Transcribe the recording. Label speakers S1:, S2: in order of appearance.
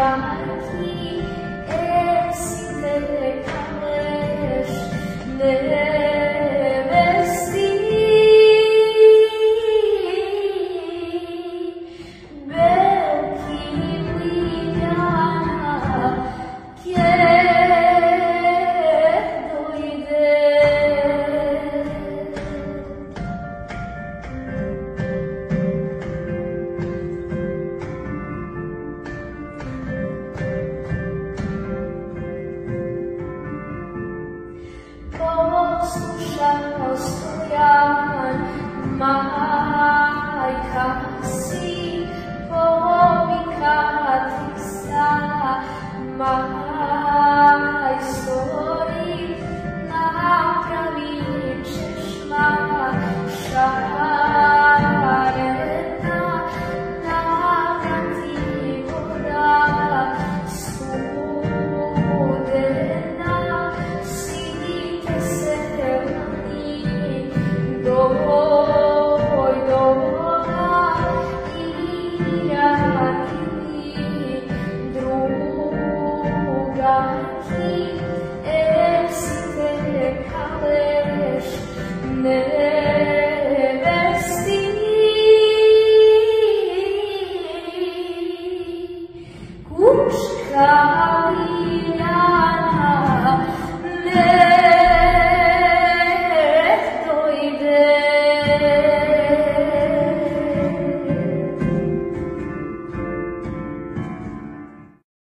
S1: Jaki Aleluia. Drugaki esite kaleš ne